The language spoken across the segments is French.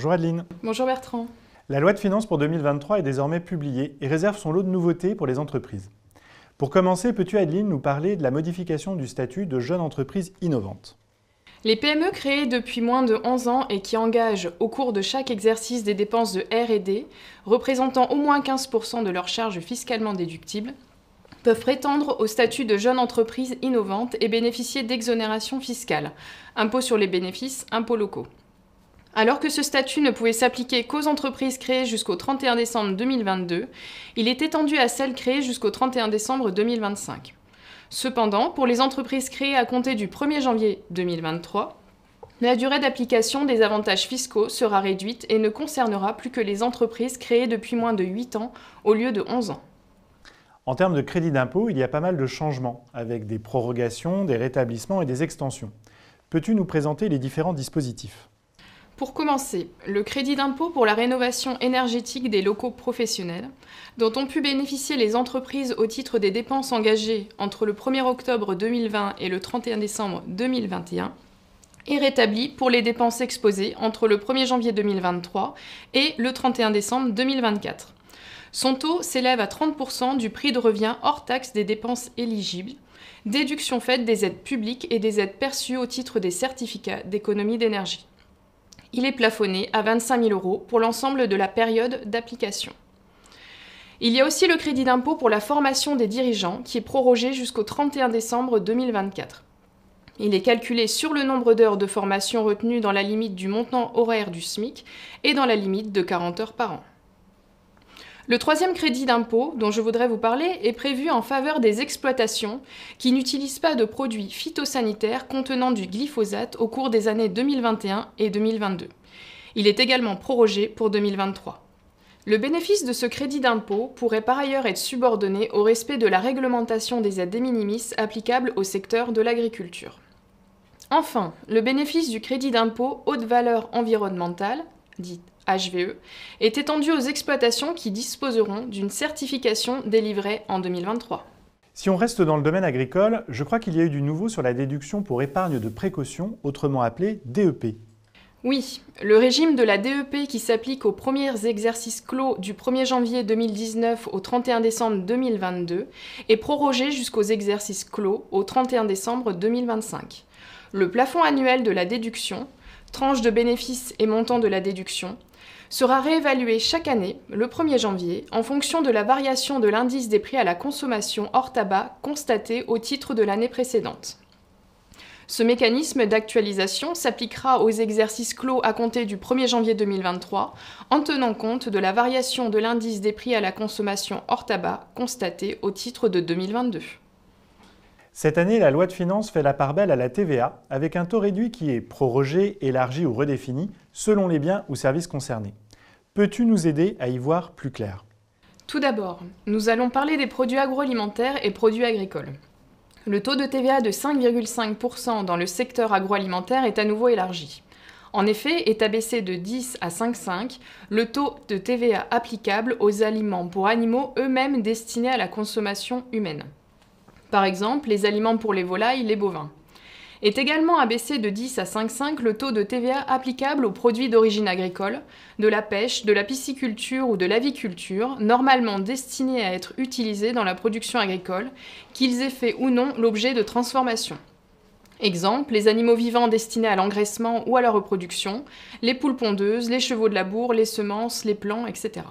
Bonjour Adeline. Bonjour Bertrand. La loi de finances pour 2023 est désormais publiée et réserve son lot de nouveautés pour les entreprises. Pour commencer, peux-tu Adeline nous parler de la modification du statut de jeune entreprise innovante? Les PME créées depuis moins de 11 ans et qui engagent au cours de chaque exercice des dépenses de RD, représentant au moins 15% de leurs charges fiscalement déductibles, peuvent prétendre au statut de jeune entreprise innovante et bénéficier d'exonérations fiscales, impôts sur les bénéfices, impôts locaux. Alors que ce statut ne pouvait s'appliquer qu'aux entreprises créées jusqu'au 31 décembre 2022, il est étendu à celles créées jusqu'au 31 décembre 2025. Cependant, pour les entreprises créées à compter du 1er janvier 2023, la durée d'application des avantages fiscaux sera réduite et ne concernera plus que les entreprises créées depuis moins de 8 ans au lieu de 11 ans. En termes de crédit d'impôt, il y a pas mal de changements, avec des prorogations, des rétablissements et des extensions. Peux-tu nous présenter les différents dispositifs? Pour commencer, le crédit d'impôt pour la rénovation énergétique des locaux professionnels, dont ont pu bénéficier les entreprises au titre des dépenses engagées entre le 1er octobre 2020 et le 31 décembre 2021, est rétabli pour les dépenses exposées entre le 1er janvier 2023 et le 31 décembre 2024. Son taux s'élève à 30% du prix de revient hors taxe des dépenses éligibles, déduction faite des aides publiques et des aides perçues au titre des certificats d'économie d'énergie. Il est plafonné à 25 000 euros pour l'ensemble de la période d'application. Il y a aussi le crédit d'impôt pour la formation des dirigeants qui est prorogé jusqu'au 31 décembre 2024. Il est calculé sur le nombre d'heures de formation retenues dans la limite du montant horaire du SMIC et dans la limite de 40 heures par an. Le troisième crédit d'impôt dont je voudrais vous parler est prévu en faveur des exploitations qui n'utilisent pas de produits phytosanitaires contenant du glyphosate au cours des années 2021 et 2022. Il est également prorogé pour 2023. Le bénéfice de ce crédit d'impôt pourrait par ailleurs être subordonné au respect de la réglementation des aides de minimis applicables au secteur de l'agriculture. Enfin, le bénéfice du crédit d'impôt haute valeur environnementale, dit HVE, est étendu aux exploitations qui disposeront d'une certification délivrée en 2023. Si on reste dans le domaine agricole, je crois qu'il y a eu du nouveau sur la déduction pour épargne de précaution, autrement appelée DEP. Oui, le régime de la DEP qui s'applique aux premiers exercices clos du 1er janvier 2019 au 31 décembre 2022 est prorogé jusqu'aux exercices clos au 31 décembre 2025. Le plafond annuel de la déduction, tranche de bénéfices et montant de la déduction, sera réévalué chaque année, le 1er janvier, en fonction de la variation de l'indice des prix à la consommation hors tabac constaté au titre de l'année précédente. Ce mécanisme d'actualisation s'appliquera aux exercices clos à compter du 1er janvier 2023 en tenant compte de la variation de l'indice des prix à la consommation hors tabac constaté au titre de 2022. Cette année, la loi de finances fait la part belle à la TVA avec un taux réduit qui est prorogé, élargi ou redéfini selon les biens ou services concernés. Peux-tu nous aider à y voir plus clair? Tout d'abord, nous allons parler des produits agroalimentaires et produits agricoles. Le taux de TVA de 5,5% dans le secteur agroalimentaire est à nouveau élargi. En effet, est abaissé de 10 à 5,5 le taux de TVA applicable aux aliments pour animaux eux-mêmes destinés à la consommation humaine. Par exemple, les aliments pour les volailles, les bovins. Est également abaissé de 10 à 5,5 le taux de TVA applicable aux produits d'origine agricole, de la pêche, de la pisciculture ou de l'aviculture, normalement destinés à être utilisés dans la production agricole, qu'ils aient fait ou non l'objet de transformation. Exemple, les animaux vivants destinés à l'engraissement ou à la reproduction, les poules pondeuses, les chevaux de labour, les semences, les plants, etc.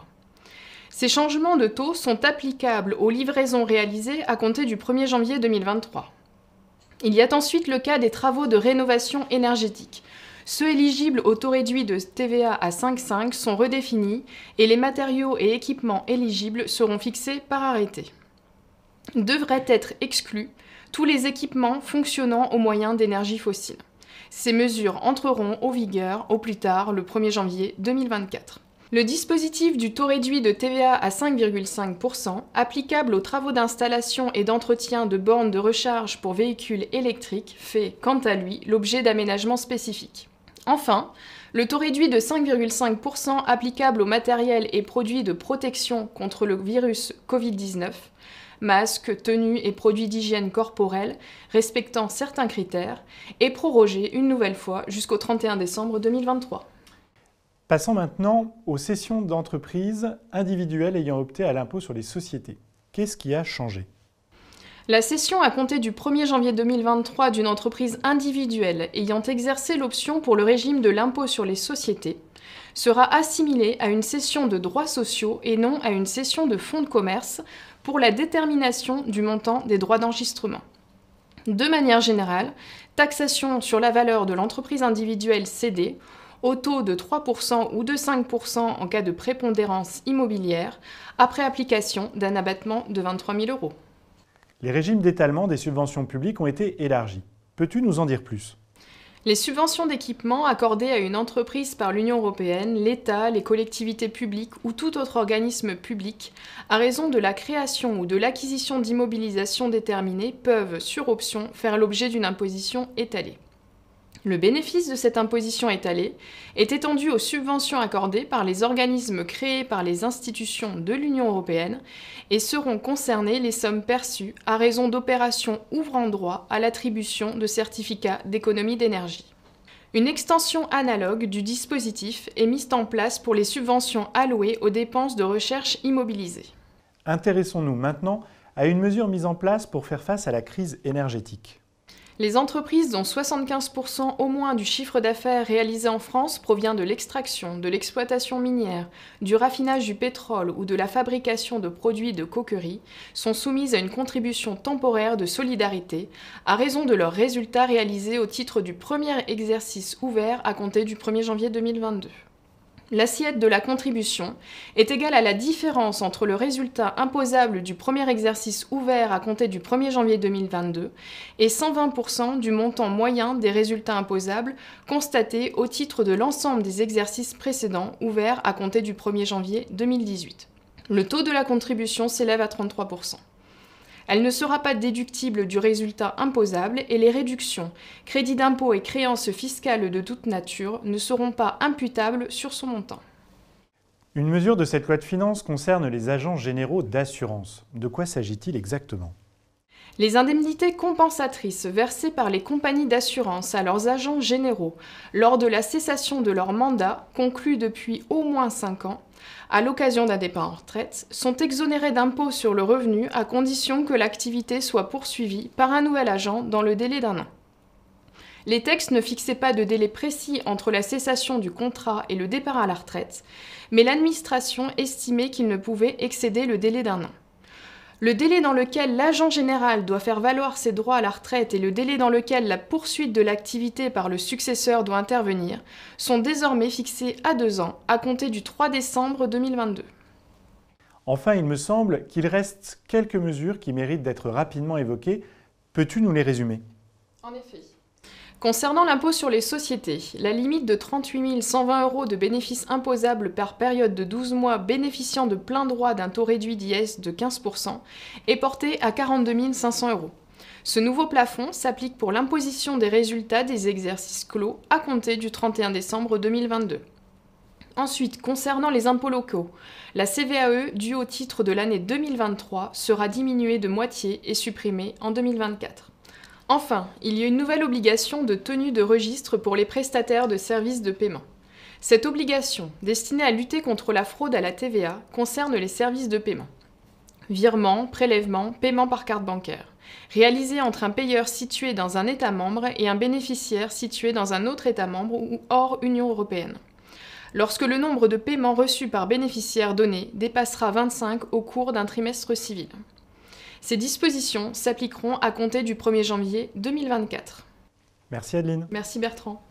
Ces changements de taux sont applicables aux livraisons réalisées à compter du 1er janvier 2023. Il y a ensuite le cas des travaux de rénovation énergétique. Ceux éligibles au taux réduit de TVA à 5,5 sont redéfinis et les matériaux et équipements éligibles seront fixés par arrêté. Devraient être exclus tous les équipements fonctionnant au moyen d'énergie fossile. Ces mesures entreront en vigueur au plus tard le 1er janvier 2024. Le dispositif du taux réduit de TVA à 5,5%, applicable aux travaux d'installation et d'entretien de bornes de recharge pour véhicules électriques, fait, quant à lui, l'objet d'aménagements spécifiques. Enfin, Le taux réduit de 5,5% applicable au matériel et produits de protection contre le virus Covid-19, masques, tenues et produits d'hygiène corporelle respectant certains critères, est prorogé une nouvelle fois jusqu'au 31 décembre 2023. Passons maintenant aux cessions d'entreprises individuelles ayant opté à l'impôt sur les sociétés. Qu'est-ce qui a changé? La cession à compter du 1er janvier 2023 d'une entreprise individuelle ayant exercé l'option pour le régime de l'impôt sur les sociétés sera assimilée à une cession de droits sociaux et non à une cession de fonds de commerce pour la détermination du montant des droits d'enregistrement. De manière générale, taxation sur la valeur de l'entreprise individuelle cédée au taux de 3% ou de 5% en cas de prépondérance immobilière, après application d'un abattement de 23 000 euros. Les régimes d'étalement des subventions publiques ont été élargis. Peux-tu nous en dire plus? Les subventions d'équipement accordées à une entreprise par l'Union européenne, l'État, les collectivités publiques ou tout autre organisme public, à raison de la création ou de l'acquisition d'immobilisation déterminée, peuvent, sur option, faire l'objet d'une imposition étalée. Le bénéfice de cette imposition étalée est étendu aux subventions accordées par les organismes créés par les institutions de l'Union européenne et seront concernées les sommes perçues à raison d'opérations ouvrant droit à l'attribution de certificats d'économie d'énergie. Une extension analogue du dispositif est mise en place pour les subventions allouées aux dépenses de recherche immobilisées. Intéressons-nous maintenant à une mesure mise en place pour faire face à la crise énergétique. Les entreprises dont 75% au moins du chiffre d'affaires réalisé en France provient de l'extraction, de l'exploitation minière, du raffinage du pétrole ou de la fabrication de produits de coquerie sont soumises à une contribution temporaire de solidarité à raison de leurs résultats réalisés au titre du premier exercice ouvert à compter du 1er janvier 2022. L'assiette de la contribution est égale à la différence entre le résultat imposable du premier exercice ouvert à compter du 1er janvier 2022 et 120% du montant moyen des résultats imposables constatés au titre de l'ensemble des exercices précédents ouverts à compter du 1er janvier 2018. Le taux de la contribution s'élève à 33%. Elle ne sera pas déductible du résultat imposable et les réductions, crédits d'impôt et créances fiscales de toute nature ne seront pas imputables sur son montant. Une mesure de cette loi de finances concerne les agents généraux d'assurance. De quoi s'agit-il exactement? Les indemnités compensatrices versées par les compagnies d'assurance à leurs agents généraux lors de la cessation de leur mandat, conclu depuis au moins 5 ans, à l'occasion d'un départ en retraite, sont exonérées d'impôt sur le revenu à condition que l'activité soit poursuivie par un nouvel agent dans le délai d'un an. Les textes ne fixaient pas de délai précis entre la cessation du contrat et le départ à la retraite, mais l'administration estimait qu'il ne pouvait excéder le délai d'un an. Le délai dans lequel l'agent général doit faire valoir ses droits à la retraite et le délai dans lequel la poursuite de l'activité par le successeur doit intervenir sont désormais fixés à deux ans, à compter du 3 décembre 2022. Enfin, il me semble qu'il reste quelques mesures qui méritent d'être rapidement évoquées. Peux-tu nous les résumer? En effet. Concernant l'impôt sur les sociétés, la limite de 38 120 euros de bénéfices imposables par période de 12 mois bénéficiant de plein droit d'un taux réduit d'IS de 15% est portée à 42 500 euros. Ce nouveau plafond s'applique pour l'imposition des résultats des exercices clos à compter du 31 décembre 2022. Ensuite, concernant les impôts locaux, la CVAE due au titre de l'année 2023 sera diminuée de moitié et supprimée en 2024. Enfin, il y a une nouvelle obligation de tenue de registre pour les prestataires de services de paiement. Cette obligation, destinée à lutter contre la fraude à la TVA, concerne les services de paiement. Virement, prélèvement, paiement par carte bancaire, réalisé entre un payeur situé dans un État membre et un bénéficiaire situé dans un autre État membre ou hors Union européenne. Lorsque le nombre de paiements reçus par bénéficiaire donné dépassera 25 au cours d'un trimestre civil. Ces dispositions s'appliqueront à compter du 1er janvier 2024. Merci Adeline. Merci Bertrand.